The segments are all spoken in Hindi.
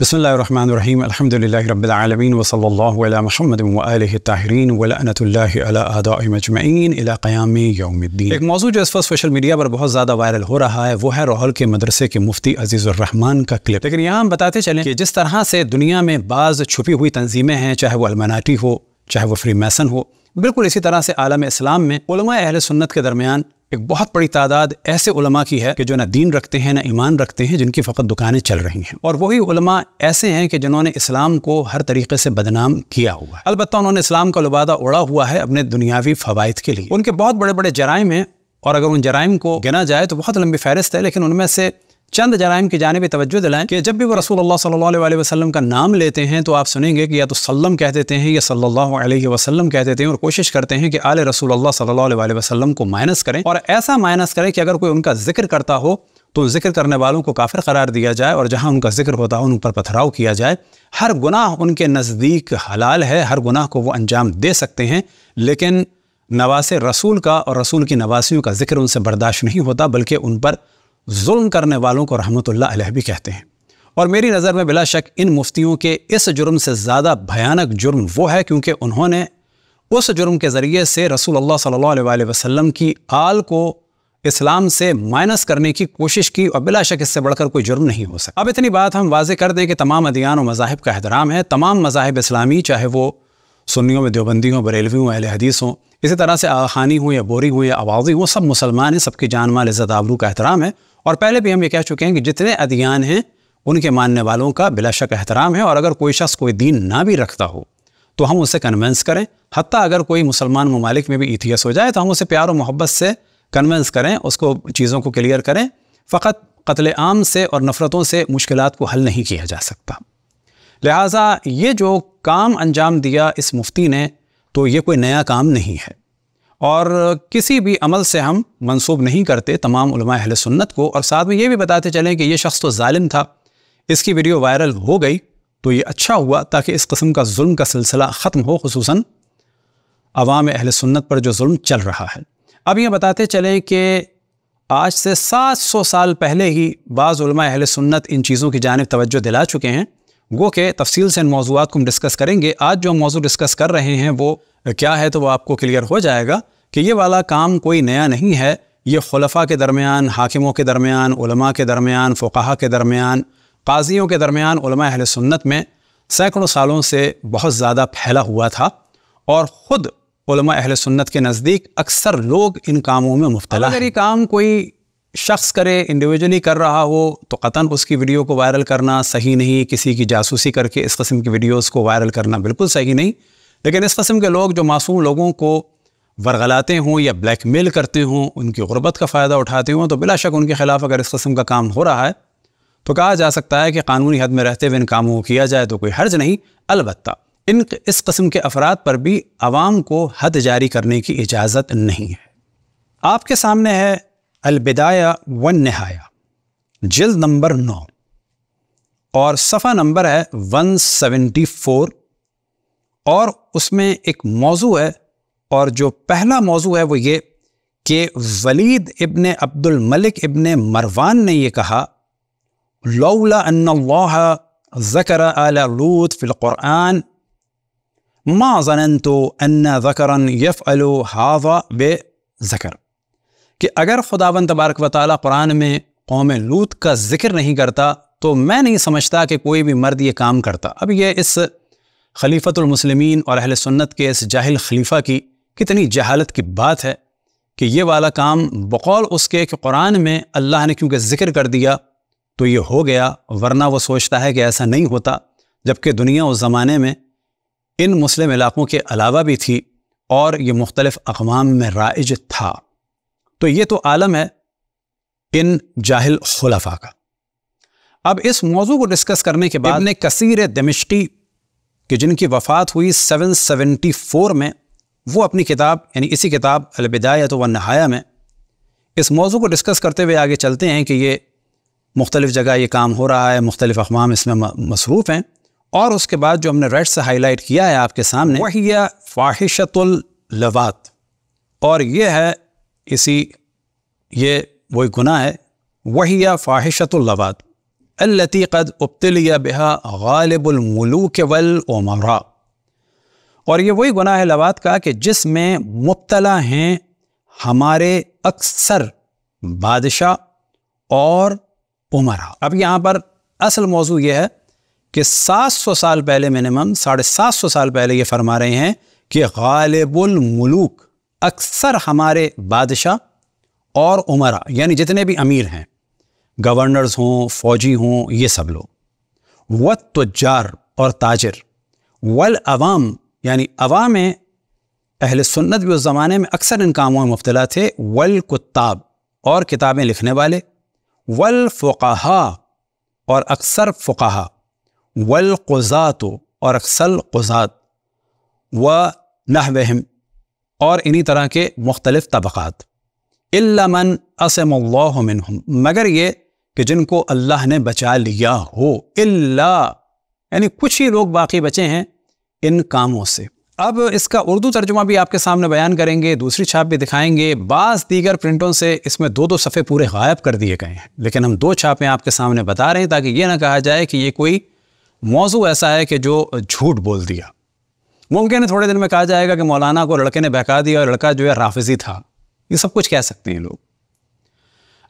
बसमीम अलहमदिल्ला रबालमीन वसल्ला महमद ताहरीन वलनतमैन क़याम यौमद्दीन एक मौजू जो इस वक्त सोशल मीडिया पर बहुत ज़्यादा वायरल हो रहा है वो है रोहल के मदरसे के मुफ्ती अजीज़ुररहमान का क्लिप लेकिन यहाँ हम बताते चलें कि जिस तरह से दुनिया में बाज़ छुपी हुई तंजीमें हैं चाहे वो अलमनाटी हो चाहे वो फ्री मैसन हो बिल्कुल इसी तरह से आलम इस्लाम में अहल सुन्नत के दरमियान एक बहुत बड़ी तादाद ऐसे उलमा की है कि जो ना दीन रखते हैं, ना ईमान रखते हैं, जिनकी फ़कत दुकानें चल रही हैं। और वही उलमा ऐसे हैं कि जिन्होंने इस्लाम को हर तरीके से बदनाम किया हुआ है। अलबत्त उन्होंने इस्लाम का लुबादा उड़ा हुआ है अपने दुनियावी फ़वाद के लिए। उनके बहुत बड़े बड़े जराइम हैं और अगर उन जराइम को गिना जाए तो बहुत लंबी फहरिस्त है, लेकिन उनमें से चंद जराइम की जानब तवज्जो दिलाएँ कि जब भी वो रसूल सल्लल्लाहु अलैहि वसल्लम का नाम लेते हैं तो आप सुनेंगे कि या तो सल्लम कह देते हैं या सल्लल्लाहु अलैहि वसल्लम कह देते हैं और कोशिश करते हैं कि आल रसूल सल्लल्लाहु अलैहि वसल्लम को माइनस करें। और ऐसा माइनस करें कि अगर कोई उनका ज़िक्र करता हो तो ज़िक्र करने वालों को काफिर करार दिया जाए और जहाँ उनका ज़िक्र होता है, उन पर पथराव किया जाए। हर गुनाह उनके नज़दीक हलाल है, हर गुनाह को वो अंजाम दे सकते हैं, लेकिन नवास रसूल का और रसूल की नवासियों का ज़िक्र उनसे बर्दाश्त नहीं होता, बल्कि उन पर जुल्म करने वालों को रहमतुल्लाह भी कहते हैं। और मेरी नज़र में बिला शक इन मुफ्तियों के इस जुर्म से ज़्यादा भयानक जुर्म वो है क्योंकि उन्होंने उस जुर्म के ज़रिए से रसूल अल्लाह सल्लल्लाहु अलैहि वसल्लम की आल को इस्लाम से माइनस करने की कोशिश की और बिला शक इससे बढ़कर कोई जुर्म नहीं हो सकता अब इतनी बात हम वाजे कर दें कि तमाम अदियान और मज़ाहब का एहतराम है। तमाम मज़ाहब इस्लामी, चाहे वो सुन्नियों में देवबंदी हों बरेलवी हों अहल हदीस हों इसी तरह से आखानी हो या बोरी हो या आवाज़ी हो सब मुसलमान हैं, सबकी जान माल इज़्ज़त आबरू का एहतराम है। और पहले भी हम ये कह चुके हैं कि जितने अदियान हैं, उनके मानने वालों का बिलाशक एहतराम है। और अगर कोई शख्स कोई दीन ना भी रखता हो तो हम उसे कन्वेंस करें। हती अगर कोई मुसलमान ममालिक में भी इतिहास हो जाए तो हम उसे प्यार और मोहब्बत से कन्वेंस करें, उसको चीज़ों को क्लियर करें। फ़कत कत्ल आम से और नफ़रतों से मुश्किल को हल नहीं किया जा सकता। लिहाजा ये जो काम अंजाम दिया इस मुफ्ती ने तो ये कोई नया काम नहीं है। और किसी भी अमल से हम मंसूब नहीं करते तमाम अहल सुन्नत को। और साथ में ये भी बताते चलें कि ये शख्स तो ालिम था। इसकी वीडियो वायरल हो गई तो ये अच्छा हुआ ताकि इस कस्म का जुल्म का सिलसिला ख़त्म हो खसूस अवाम अहल सुन्नत पर जो जुल्म चल रहा है। अब ये बताते चलें कि आज से 700 साल पहले ही बाज़ अहल सुन्नत इन चीज़ों की जानब तवज्जो दिला चुके हैं। गो के तफसील से इन मौजूद को हम डिस्कस करेंगे। आज जो मौजू डिस्कस कर रहे हैं वो क्या है तो वो आपको क्लियर हो जाएगा कि ये वाला काम कोई नया नहीं है। ये खलफा के दरमियान हाकिमों के दरमियान उलमा के दरमियान फ़ुकाहा के दरमियान काजियों के दरमियान अहल सुन्नत में सैकड़ों सालों से बहुत ज़्यादा फैला हुआ था और ख़ुद अहल सुन्नत के नज़दीक अक्सर लोग इन कामों में मुफ्तला अगर ये काम कोई शख्स करे इंडिविजुअली कर रहा हो तो कतन उसकी वीडियो को वायरल करना सही नहीं, किसी की जासूसी करके इस कस्म की वीडियोस को वायरल करना बिल्कुल सही नहीं। लेकिन इस कस्म के लोग जो मासूम लोगों को वरगलाते हों या ब्लैकमेल करते हों, उनकी गुर्बत का फ़ायदा उठाते हों तो बिला शक उनके ख़िलाफ़ अगर इस कस्म का काम हो रहा है तो कहा जा सकता है कि कानूनी हद में रहते हुए इन कामों को किया जाए तो कोई हर्ज नहीं अलबत् इन इस कस्म के अफराद पर भी आवाम को हद जारी करने की इजाज़त नहीं है। आपके सामने है अलबिदाया वन नहाया। जल्द नंबर नौ। और सफ़ा नंबर है वन सेवेंटी फोर। और उसमें एक मौजू है, और जो पहला मौजू है वो ये कि वलीद इबन अब्दुल मलिक इबन मरवान ने ये कहा, लौला ज़कर लूत फ़िलक़ुरान मा जन तो अन्ना ज़करन यफ़ हाजा बे ज़कर। कि अगर खुदावन तबारक व ताली कुरान में कौम लूत का ज़िक्र नहीं करता तो मैं नहीं समझता कि कोई भी मर्द ये काम करता। अब ये इस खलीफतुलमसलमिन और अहल सुन्नत के इस जाहिल खलीफा की कितनी जहालत की बात है कि ये वाला काम बकौल उसके कि कुरान में अल्लाह ने क्योंकि ज़िक्र कर दिया तो ये हो गया, वरना वो सोचता है कि ऐसा नहीं होता। जबकि दुनिया उस ज़माने में इन मुस्लिम इलाक़ों के अलावा भी थी और ये मुख्तलिफ़ अकवाम में राइज था। तो ये तो आलम है इन जाहिल खुलफा का। अब इस मौजू को डिस्कस करने के बाद ने कसीर दमिश्ती कि जिनकी वफ़ात हुई 774 में, वो अपनी किताब, यानी इसी किताब अलबिदायत व नहाया में, इस मौजू को डिस्कस करते हुए आगे चलते हैं कि ये मुख्तलिफ़ जगह ये काम हो रहा है, मुख्तलिफ़ अकमाम इसमें मसरूफ़ हैं, और उसके बाद जो हमने रेड से हाईलाइट किया है आपके सामने, वही फ़ाहिशतुल्लवात और यह है इसी ये वही गुना है वही या फ़ाहिशतुल्लवात अल्लती कद उब्तलिया बिहा गालिबुलमलूक वल उमरा। और ये वही गुनाह लवात का कि जिसमें मुबतला हैं हमारे अक्सर बादशाह और उमरा। अब यहाँ पर असल मौजू यह है कि 700 साल पहले मिनिमम, साढ़े सात सौ साल पहले ये फरमा रहे हैं कि गालिबुल मुलूक अक्सर हमारे बादशाह और उमरा, यानी जितने भी अमीर हैं, गवर्नर्स हों, फौजी हों, ये सब लोग व तुजार और ताजर, वल अवाम, यानी अवाम अहल सुन्नत भी उस ज़माने में अक्सर इन कामों में मुबतला थे, वल कुत्ताब और किताबें लिखने वाले, वल फ़ुक़हा और अक्सर फ़ुक़हा, वल क़ुज़ात और अक्सर क़ुज़ात, व नहवहम और इन्हीं तरह के मुख्तलिफ़ तबक़ात। इल्लामन असमल्लामिन मगर ये कि जिनको अल्लाह ने बचा लिया हो। इल्ला, यानी कुछ ही लोग बाकी बचे हैं इन कामों से। अब इसका उर्दू तर्जुमा भी आपके सामने बयान करेंगे, दूसरी छाप भी दिखाएँगे। बाज़ दीगर प्रिंटों से इसमें दो दो सफ़े पूरे गायब कर दिए गए हैं। लेकिन हम दो छापें आपके सामने बता रहे हैं ताकि ये ना कहा जाए कि ये कोई मौजू ऐसा है कि जो झूठ बोल दिया। मुमकिन है थोड़े दिन में कहा जाएगा कि मौलाना को लड़के ने बहका दिया और लड़का जो है राफिजी था। ये सब कुछ कह सकते हैं लोग।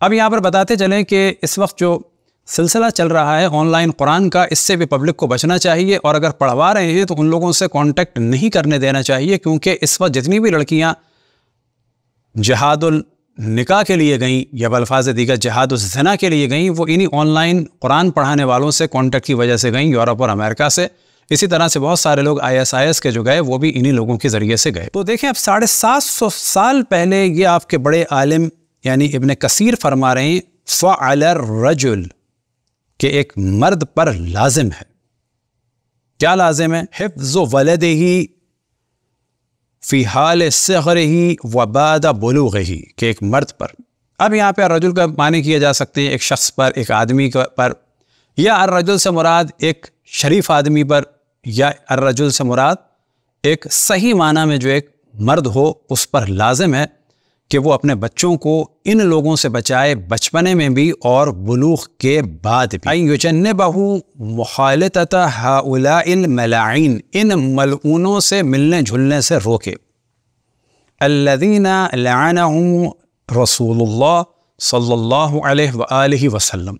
अब यहाँ पर बताते चलें कि इस वक्त जो सिलसिला चल रहा है, ऑनलाइन कुरान का, इससे भी पब्लिक को बचना चाहिए और अगर पढ़वा रहे हैं तो उन लोगों से कांटेक्ट नहीं करने देना चाहिए क्योंकि इस वक्त जितनी भी लड़कियाँ जहादुल निकाह के लिए गई या बल्फाज दीगर जहादुलजना के लिए गई, वो इन्हीं ऑनलाइन कुरान पढ़ाने वालों से कॉन्टेक्ट की वजह से गई, यूरोप और अमेरिका से। इसी तरह से बहुत सारे लोग आईएसआईएस के जो गए, वो भी इन्हीं लोगों के ज़रिए से गए। तो देखें अब साढ़े सात सौ साल पहले ये आपके बड़े आलिम, यानी इबन कसीर फरमा रहे हैं फ़ाल रजुल, के एक मर्द पर लाजिम है। क्या लाजिम है? हिफ्ज वलद ही फ़िहाल सगर ही वबाद बुलूग ही कि एक मर्द पर। अब यहाँ पे रजुल का माने किए जा सकते हैं, एक शख्स पर, एक आदमी पर। या अर रजुल से मुराद एक शरीफ आदमी पर या अर रजुल से मुराद, एक सही माना में जो एक मर्द हो, उस पर लाजिम है कि वो अपने बच्चों को इन लोगों से बचाए बचपने में भी और बुलूख के बाद भी। युजन बहु मुखालत इन मलूनों से मिलने झुलने से रोके। रसूल सल्लल्लाहु अलैहि वसल्लम,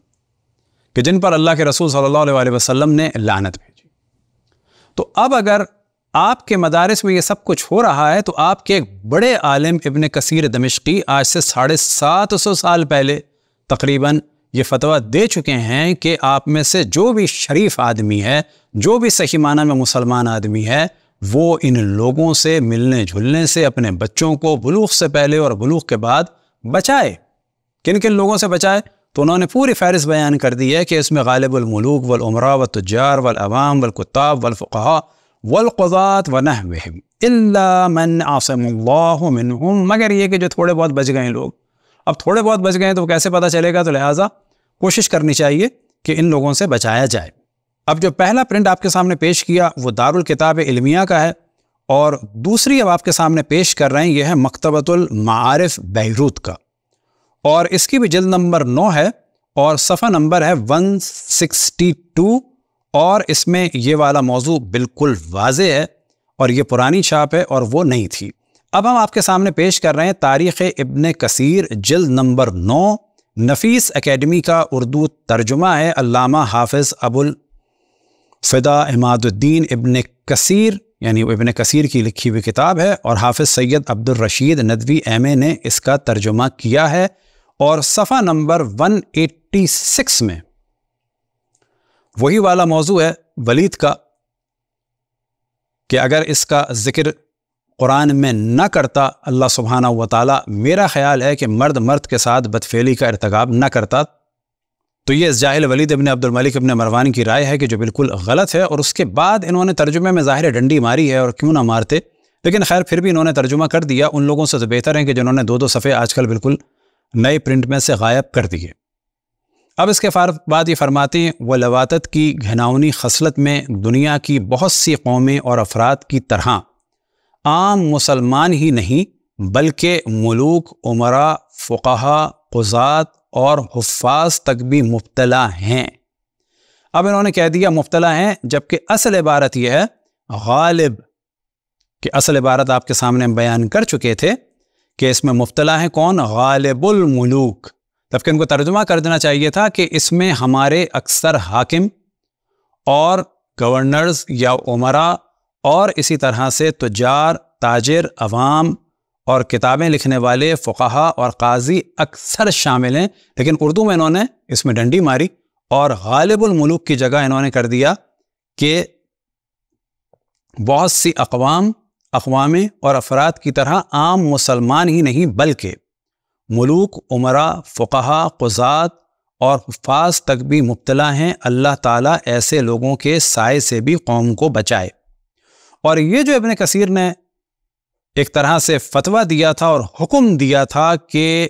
कि जिन पर अल्लाह के रसूल सल्लल्लाहु अलैहि वसल्लम ने लानत भेजी। तो अब अगर आपके मदारस में ये सब कुछ हो रहा है तो आपके एक बड़े आलिम इबन कसीर दमिश्की आज से साढ़े सात सौ साल पहले तकरीबन ये फतवा दे चुके हैं कि आप में से जो भी शरीफ आदमी है, जो भी सही माना में मुसलमान आदमी है, वो इन लोगों से मिलने जुलने से, अपने बच्चों को बलूख से पहले और बलूख के बाद बचाए। किन किन लोगों से बचाए? तो उन्होंने पूरी फहरिस्त बयान कर दी है कि इसमें गालिबुलमलूक वलमरा व तुजार वल अवाम वलकुताब वलफ़ा वलक़ात व नहम मन आसम मगर ये कि जो थोड़े बहुत बच गए लोग, अब थोड़े बहुत बच गए तो कैसे पता चलेगा? तो लिहाजा कोशिश करनी चाहिए कि इन लोगों से बचाया जाए। अब जो पहला प्रिंट आपके सामने पेश किया, वो दारुल किताब इल्मिया का है और दूसरी अब आपके सामने पेश कर रहे हैं यह है मकतबतुल मारिफ बैरूत का। और इसकी भी जल्द नंबर नौ है और सफ़ा नंबर है वन सिक्सटी टू और इसमें ये वाला मौजू बिल्कुल वाज है और ये पुरानी छाप है और वो नहीं थी। अब हम आपके सामने पेश कर रहे हैं तारीख़ इब्न कसीर, जल्द नंबर नौ, नफीस एकेडमी का उर्दू तर्जुमा है, अल्लामा हाफिज़ अबुल फ़िदा इमादुद्दीन इब्न कसीर, यानी इब्न कसीर की लिखी हुई किताब है और हाफिज़ सैयद अब्दुल रशीद नदवी एम ने इसका तर्जुमा किया है। और सफ़ा नंबर 186 में। वही वाला मौजू है वलीद का, कि अगर इसका ज़िक्र कुरान में न करता, अल्लाह सुबहाना व ताली, मेरा ख्याल है कि मर्द मर्द के साथ बदफेली का इरतकब न करता। तो ये जाहिल वलीद इबन अब्दुल मलिक इबन मरवान की राय है कि जो बिल्कुल गलत है, और उसके बाद इन्होंने तर्जुमे में ज़ाहिर डंडी मारी है और क्यों ना मारते। लेकिन खैर, फिर भी इन्होंने तर्जुमा कर दिया। उन लोगों से तो बेहतर है कि जिन्होंने दो दो सफ़े आजकल बिल्कुल नए प्रिंट में से गायब कर दिए। अब इसके बाद ये फरमाते हैं व लवात की घनावनी खसलत में दुनिया की बहुत सी कौमें और अफराद की तरह। आम मुसलमान ही नहीं, बल्कि मलूक, उमरा, फ़ुकहा, क़ुज़ात और हफाज तक भी मुबतला हैं। अब इन्होंने कह दिया, मुबतला हैं, जबकि असल इबारत यह है, गालिब, कि असल इबारत आपके सामने बयान कर चुके थे कि इसमें मुफ्तला है कौन? गालिबुल मुलूक। जबकि उनको तर्जुमा कर देना चाहिए था कि इसमें हमारे अक्सर हाकिम और गवर्नर्स या उमरा और इसी तरह से तुजार, ताजर, अवाम और किताबें लिखने वाले फ़ुकाहा और काजी अक्सर शामिल हैं, लेकिन उर्दू में इन्होंने इसमें डंडी मारी और गालिबुलमलूक की जगह इन्होंने कर दिया कि बहुत सी अकवाम अकवाम और अफराद की तरह आम मुसलमान ही नहीं, बल्कि मलूक, उमरा, फ़ुकाहा, कुजात और हफाज तक भी मुबतला हैं। अल्लाह ताला ऐसे लोगों के साय से भी कौम को बचाए। और ये जो इबन कसीर ने एक तरह से फतवा दिया था और हुक्म दिया था कि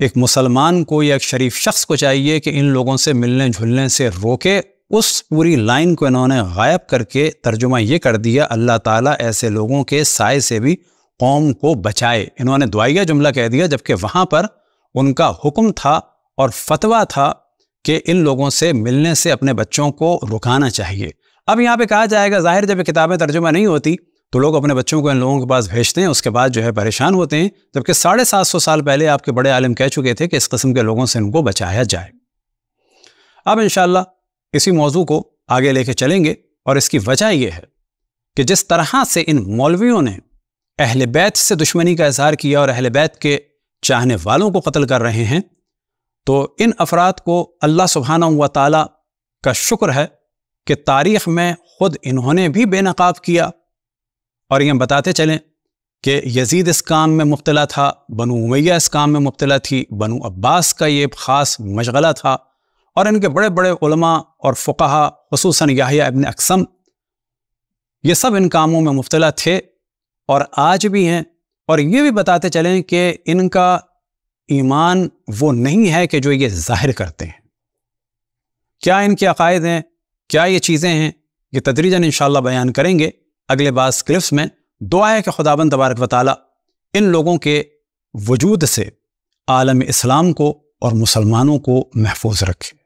एक मुसलमान को या एक शरीफ शख्स को चाहिए कि इन लोगों से मिलने जुलने से रोके उस पूरी लाइन को इन्होंने गायब करके तर्जुमा ये कर दिया, अल्लाह ताला ऐसे लोगों के साय से भी कौम को बचाए। इन्होंने दुआया जुमला कह दिया, जबकि वहाँ पर उनका हुक्म था और फतवा था कि इन लोगों से मिलने से अपने बच्चों को रुकाना चाहिए। अब यहाँ पे कहा जाएगा, ज़ाहिर जब किताबें तर्जुमा नहीं होती तो लोग अपने बच्चों को इन लोगों के पास भेजते हैं, उसके बाद जो है परेशान होते हैं, जबकि साढ़े सात सौ साल पहले आपके बड़े आलिम कह चुके थे कि इस कस्म के लोगों से इनको बचाया जाए। अब इन इसी मौजू को आगे लेके चलेंगे और इसकी वजह यह है कि जिस तरह से इन मौलवियों ने अहल बैत से दुश्मनी का इजहार किया और अहल बैत के चाहने वालों को कत्ल कर रहे हैं तो इन अफराद को अल्लाह सुबहाना व ताली का शुक्र है कि तारीख़ में ख़ुद इन्होंने भी बेनकाब किया। और ये बताते चलें कि यजीद इस काम में मुबतला था, बनु उमैया इस काम में मुबतला थी, बनु अब्बास का ये ख़ास मशगला था और इनके बड़े बड़े उलमा और फ़ुकाहा खसूस याहिया इबन अकसम, ये सब इन कामों में मुबतला थे और आज भी हैं। और ये भी बताते चलें कि इनका ईमान वो नहीं है कि जो ये ज़ाहिर करते हैं। क्या इनके अकायद हैं? क्या ये चीज़ें हैं? ये तदरीजन इन बयान करेंगे अगले बास क्लिप्स में। दुआ है कि खुदाबन तबारक वाली इन लोगों के वजूद से आलम इस्लाम को और मुसलमानों को महफूज रखे।